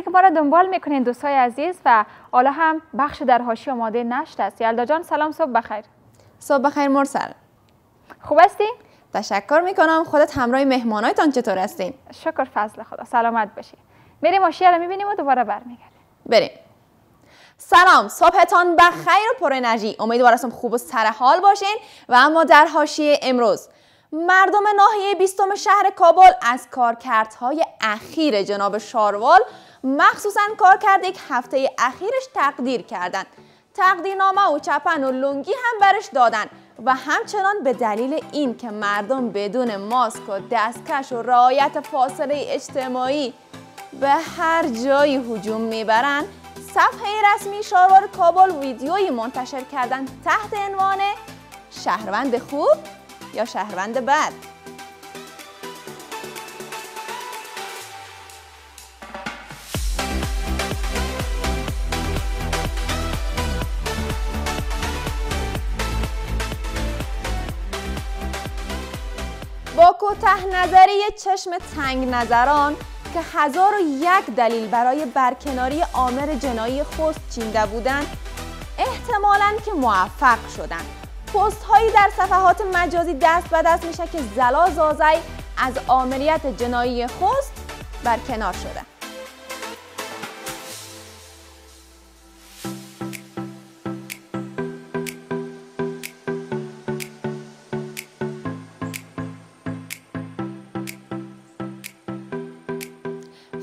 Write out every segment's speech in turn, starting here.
مرسی که ما را دنبال می‌کنین دوستای عزیز و حالا هم بخش در حاشیه آماده نشت است. یلدا جان سلام صبح بخیر. صبح بخیر مرسل. خوب هستی؟ تشکر می‌کنم. خودت همراه مهمانایتان چطور هستین شکر فضل خدا. سلامت باشی. میریم حاشیه رو می‌بینیم و دوباره برمیگردیم. بریم. سلام صبحتان بخیر و پر انرژی. امیدوارم خوب و سر حال باشین. و اما در حاشیه امروز مردم ناحیه بیستم شهر کابل از کارکردهای اخیر جناب شاروال مخصوصا کارکرد یک هفته اخیرش تقدیر کردند. تقدیرنامه و چپن و لنگی هم برش دادن و همچنان به دلیل این که مردم بدون ماسک و دستکش و رعایت فاصله اجتماعی به هر جایی هجوم می‌برند صفحه رسمی شاروار کابل ویدیویی منتشر کردن تحت عنوان شهروند خوب یا شهروند بد با کوته نظری چشم تنگ نظران که هزار و یک دلیل برای برکناری آمر جنایی خوست چینده بودند احتمالاً که موفق شدند پست هایی در صفحات مجازی دست به دست میشه که زلا زازی از آمریت جنایی خوست برکنار شده.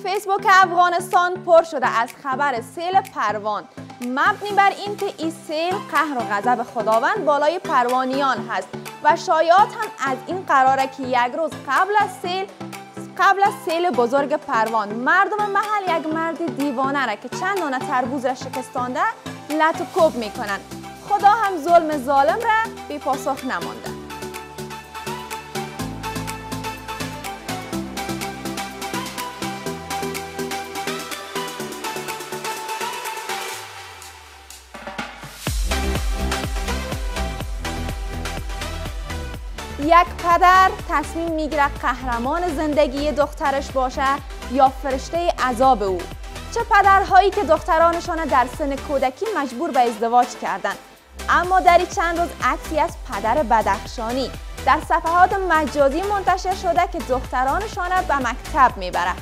فیسبوک افغانستان پر شده از خبر سیل پروان. مبنی بر اینکه این سیل قهر و غضب خداوند بالای پروانیان هست و شایعات هم از این قراره که یک روز قبل از سیل قبل از سیل بزرگ پروان مردم محل یک مرد دیوانه را که چند دانه تربوز را شکستانده لط و کوب می‌کنند. خدا هم ظلم ظالم را بی پاسخ نمانده. یک پدر تصمیم می‌گیره قهرمان زندگی دخترش باشه یا فرشته عذاب او. چه پدرهایی که دخترانشان در سن کودکی مجبور به ازدواج کردند. اما در چند روز عکسی از پدر بدخشانی در صفحات مجازی منتشر شده که دخترانشان به مکتب می‌بره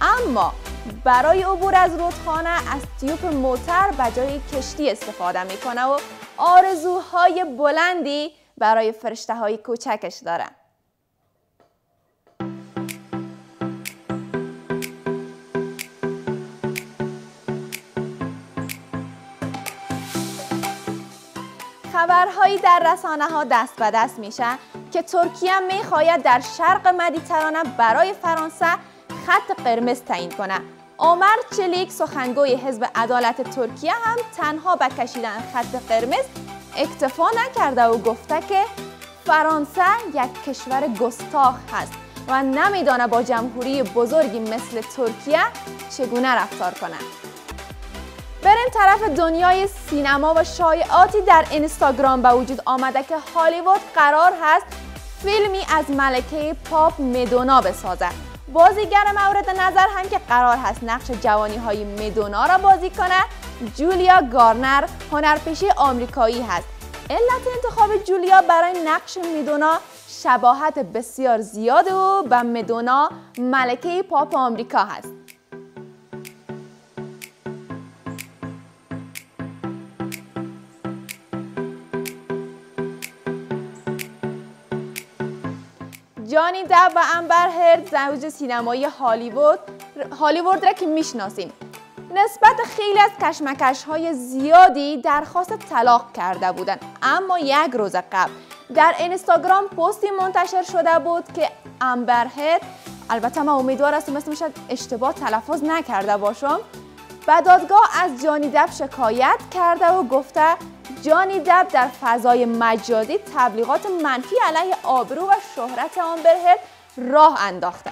اما برای عبور از رودخانه از تیوب موتر به جای کشتی استفاده می‌کنه و آرزوهای بلندی برای فرشته های کوچکش داره. خبرهایی در رسانه ها دست به دست میشه که ترکیه می‌خواهد در شرق مدیترانه برای فرانسه خط قرمز تعیین کنه عمر چلیک سخنگوی حزب عدالت ترکیه هم تنها به کشیدن خط قرمز اکتفا نکرده و گفته که فرانسه یک کشور گستاخ هست و نمیدانه با جمهوری بزرگی مثل ترکیه چگونه رفتار کنه. بریم طرف دنیای سینما و شایعاتی در اینستاگرام به وجود آمده که هالیوود قرار هست فیلمی از ملکه پاپ مدونا بسازد. بازیگر مورد نظر هم که قرار هست نقش جوانی های مدونا را بازی کنه جولیا گارنر هنرپیشه آمریکایی هست. علت انتخاب جولیا برای نقش میدونا شباهت بسیار زیاد و به مدونا ملکه پاپ آمریکا هست. جانی دب و امبر هرد زوج سینمایی هالیوود. هالیوود را که می‌شناسیم نسبت خیلی از کشمکش های زیادی درخواست طلاق کرده بودند اما یک روز قبل در اینستاگرام پستی منتشر شده بود که امبر هرد البته من امیدوار هستم مثل اشتباه تلفظ نکرده باشم و دادگاه از جانی دب شکایت کرده و گفته جانی دب در فضای مجازی تبلیغات منفی علیه آبرو و شهرت آمبر هرد راه انداخته.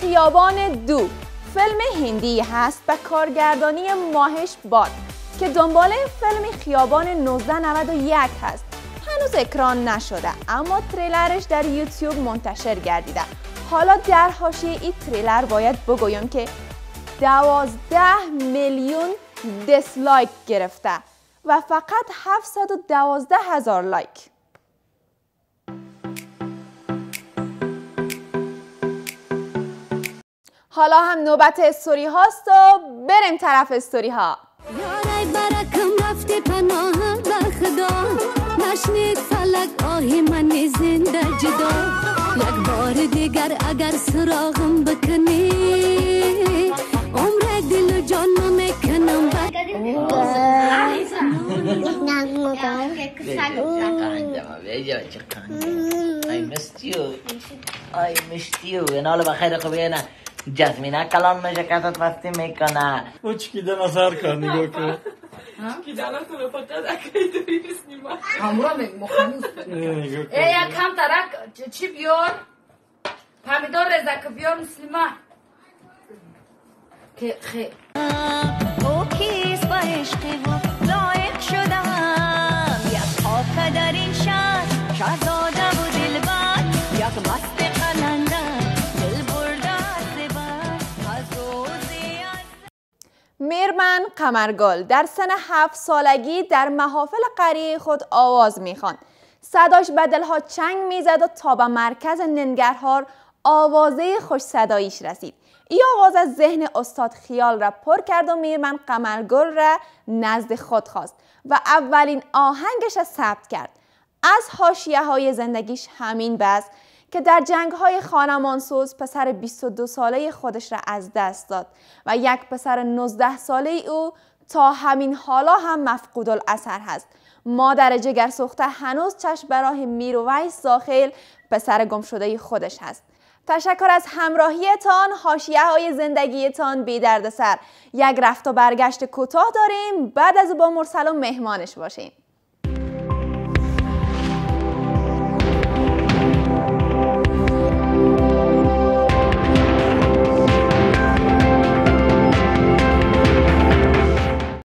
خیابان دو. فیلم هندی هست و کارگردانی ماهش باد. که دنبال فیلم خیابان 1991 هست. هنوز اکران نشده اما تریلرش در یوتیوب منتشر گردیده. حالا در حاشیه این تریلر باید بگویم که دوازده میلیون dislike گرفته و فقط 712 هزار like. حالا هم نوبت استوری هاست و بریم طرف استوری ها رفتی پناه بخدا نشنید فلک آهی من زنده جدا یک بار دیگر اگر سراغم بکنی عمر دل و جان می‌کنم I missed you. I missed you. این حال بخیر خوبی نه جزمینه کلان میشه کتت وقتی می‌کنه او چکیدن از هر کار نگاه کن چکیدن از تو پتر اکی دوی نیما همراه مخنوس ای یک کم ترک چی بیار پمیدار رزک بیار مسلمان که خیلی او کیس با عشقی میرمن قمرگل در سن هفت سالگی در محافل قریه خود آواز می‌خواند. صداش بدلها چنگ می‌زد و تا به مرکز ننگرهار آوازه خوش صداییش رسید. ای آواز از ذهن استاد خیال را پر کرد و میرمن قمرگل را نزد خود خواست و اولین آهنگش را ثبت کرد. از حاشیه های زندگیش همین بس. که در جنگ های خانمانسوز پسر 22 ساله خودش را از دست داد و یک پسر 19 ساله او تا همین حالا هم مفقود الاثر هست. مادر جگر سخته هنوز چشم براه میرویس داخل پسر گم خودش هست. تشکر از همراهیتان حاشیه های زندگیتان بی سر یک رفت و برگشت کوتاه داریم. بعد از با مرسل و مهمانش باشیم